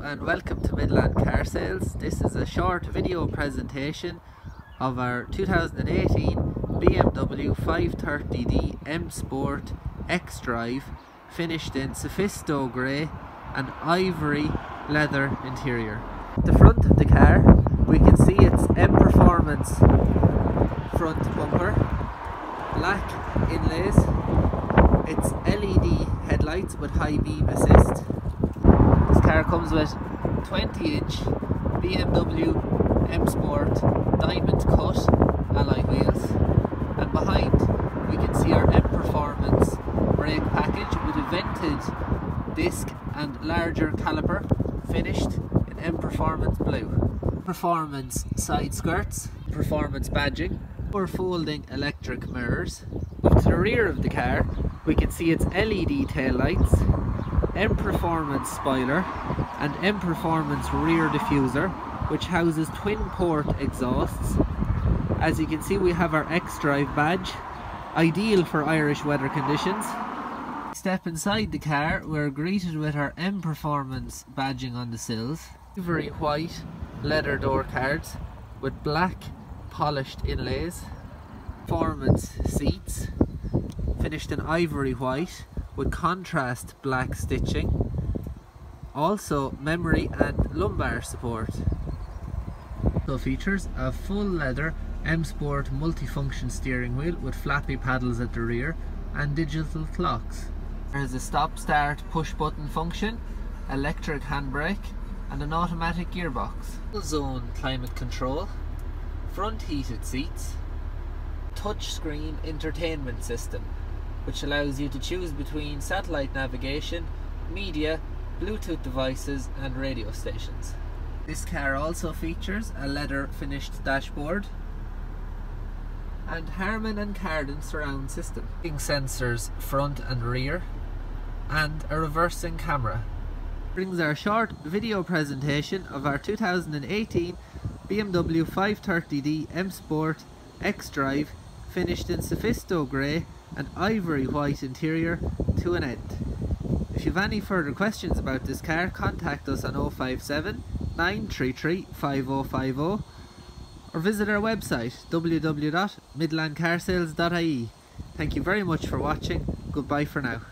and welcome to Midland Car Sales. This is a short video presentation of our 2018 BMW 530d M Sport X-Drive finished in Sophisto Grey and ivory leather interior. The front of the car we can see its M Performance front bumper, black inlays, its LED headlights with high beam assist car comes with 20 inch BMW M Sport diamond cut alloy wheels and behind we can see our M Performance brake package with a vented disc and larger caliper finished in M Performance blue. Performance side skirts, performance badging, or folding electric mirrors. To the rear of the car we can see its LED tail lights M Performance spoiler and M Performance rear diffuser which houses twin port exhausts. As you can see we have our X-Drive badge, ideal for Irish weather conditions. Step inside the car, we're greeted with our M Performance badging on the sills. Very white leather door cards with black polished inlays. Performance seats, finished in ivory white with contrast black stitching. Also memory and lumbar support. So features a full leather M Sport multifunction steering wheel with flappy paddles at the rear and digital clocks. There's a stop start push button function electric handbrake and an automatic gearbox. Zone climate control front heated seats touchscreen entertainment system which allows you to choose between satellite navigation, media, Bluetooth devices and radio stations. This car also features a leather finished dashboard and Harman and Kardon surround system, sensors front and rear and a reversing camera. Brings our short video presentation of our 2018 BMW 530d M Sport X-Drive finished in Sophisto Grey and ivory white interior to an end. If you have any further questions about this car, contact us on 057 933 5050 or visit our website www.midlandcarsales.ie. Thank you very much for watching. Goodbye for now.